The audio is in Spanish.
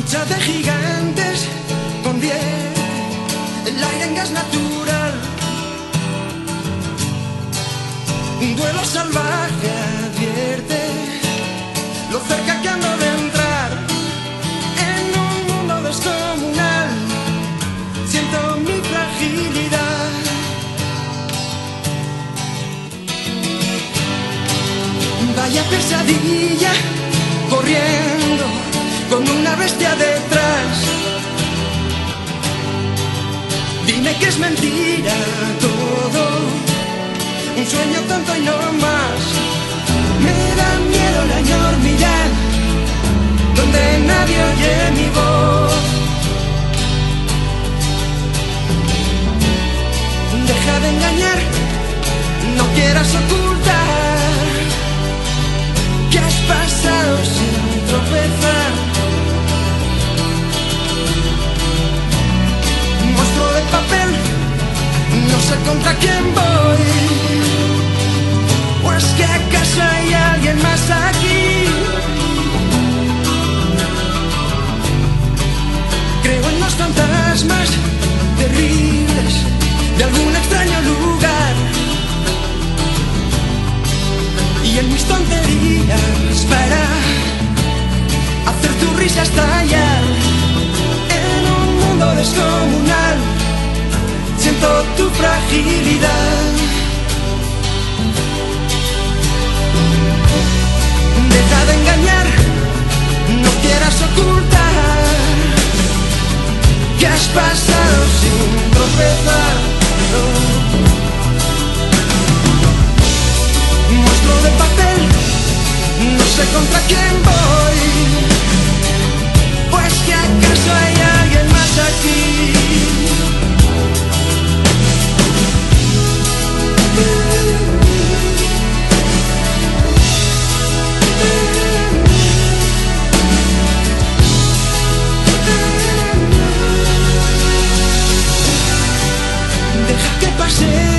Lucha de gigantes con diez, el aire en gas natural. Un duelo salvaje advierte lo cerca que ando de entrar en un mundo descomunal. Siento mi fragilidad. Vaya pesadilla corriendo con una bestia detrás. Dime que es mentira todo, un sueño tonto y no más. Contra quién voy. ¿O es que acaso hay alguien más aquí? Creo en los fantasmas terribles de algún extraño lugar. Y en mis tonterías para hacer tu risa estallar tu fragilidad. Deja de engañar, no quieras ocultar que has pasado sin tropezar. mercy.